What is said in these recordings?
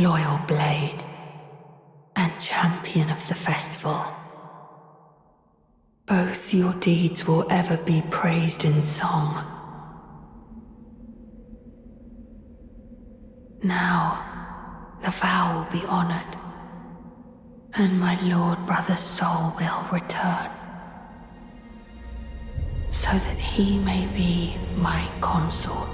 loyal blade, and champion of the festival. Both your deeds will ever be praised in song. Now, the vow will be honored, and my lord brother's soul will return, so that he may be my consort.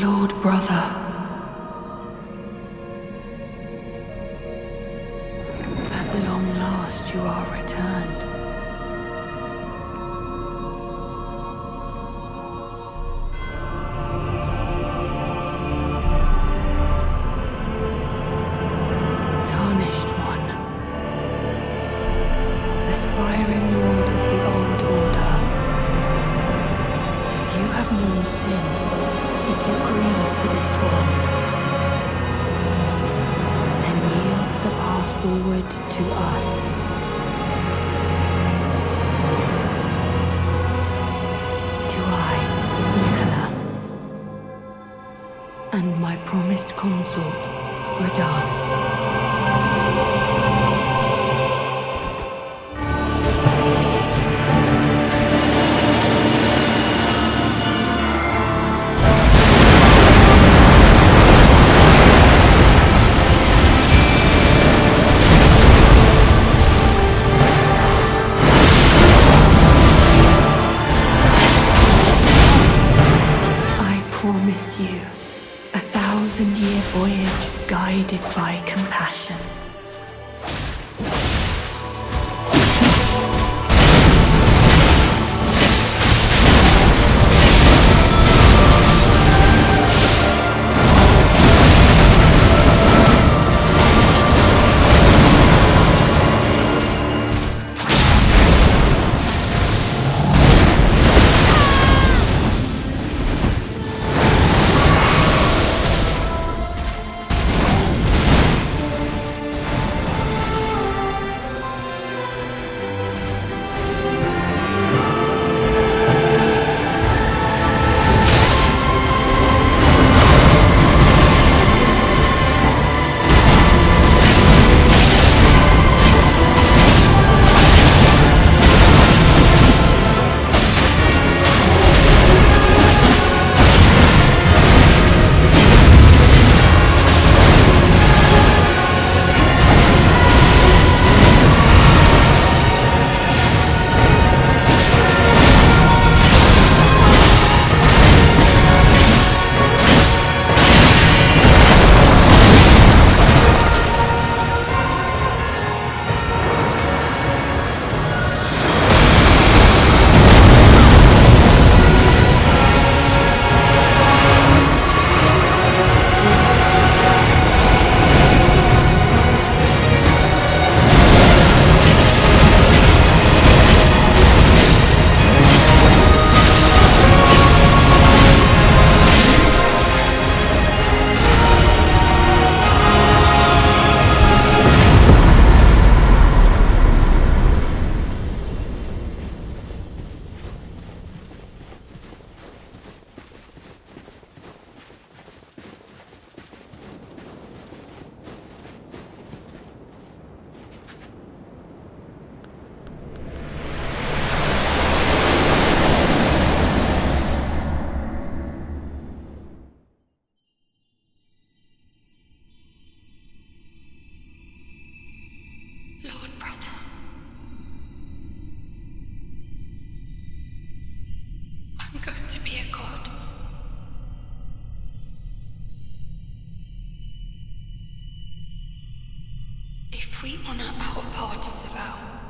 Lord brother. At long last you are returned. To us. To I, Miquella, and my promised consort, Radahn. miss you. A thousand year voyage guided by compassion. We honor our part of the vow,